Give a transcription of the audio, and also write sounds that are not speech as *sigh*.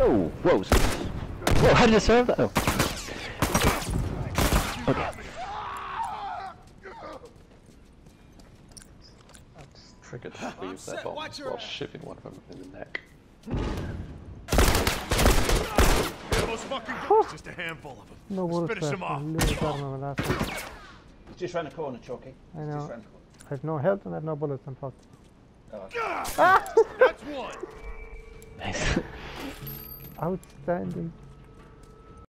Oh, whoa. Whoa, how did it serve that? Oh. Okay. That's triggered to use their bomb while ass. shivving one of them in the neck. Those fucking guys, just a handful of them. No Let's bullets finish them off. I'm losing armor with that. one. He's just round the corner, Chalky. I know. Just round the corner. I've no health and I've no bullets. I'm fucked. Oh, That's one. *laughs* Nice. Outstanding.